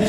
The